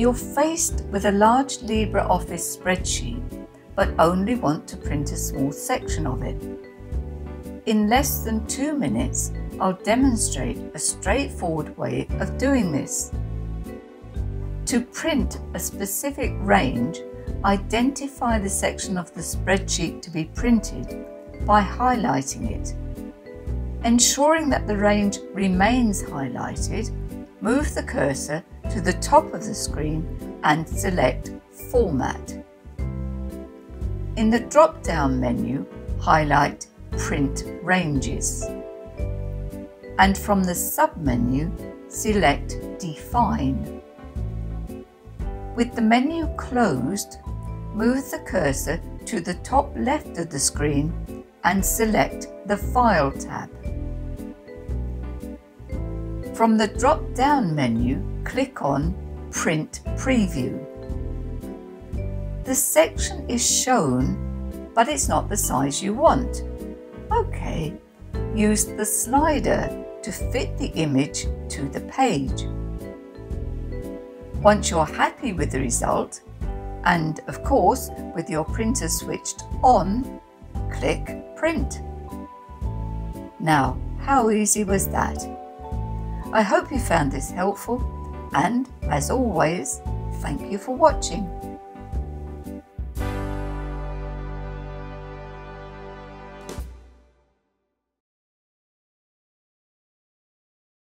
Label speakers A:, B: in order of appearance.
A: You're faced with a large LibreOffice spreadsheet but only want to print a small section of it. In less than two minutes, I'll demonstrate a straightforward way of doing this. To print a specific range, identify the section of the spreadsheet to be printed by highlighting it. Ensuring that the range remains highlighted, move the cursor to the top of the screen and select Format. In the drop-down menu, highlight Print Ranges. And from the sub-menu, select Define. With the menu closed, move the cursor to the top left of the screen and select the File tab. From the drop-down menu, click on Print Preview. The section is shown, but it's not the size you want. OK, use the slider to fit the image to the page. Once you're happy with the result, and of course with your printer switched on, click Print. Now, how easy was that? I hope you found this helpful and, as always, thank you for watching.